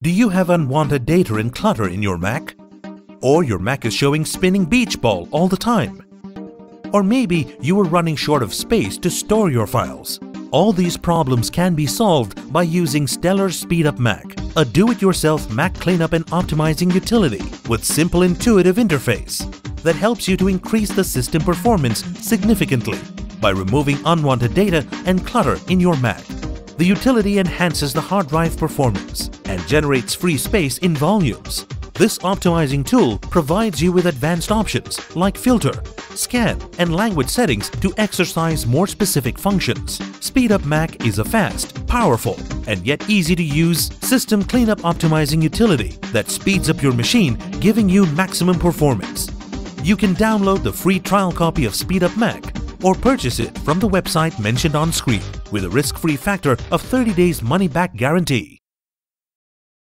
Do you have unwanted data and clutter in your Mac? Or your Mac is showing spinning beach ball all the time? Or maybe you are running short of space to store your files. All these problems can be solved by using Stellar SpeedUp Mac, a do-it-yourself Mac cleanup and optimizing utility with simple intuitive interface that helps you to increase the system performance significantly by removing unwanted data and clutter in your Mac. The utility enhances the hard drive performance and generates free space in volumes. This optimizing tool provides you with advanced options like filter, scan, and language settings to exercise more specific functions. SpeedUp Mac is a fast, powerful, and yet easy to use system cleanup optimizing utility that speeds up your machine, giving you maximum performance. You can download the free trial copy of SpeedUp Mac or purchase it from the website mentioned on screen with a risk-free factor of 30 days money-back guarantee.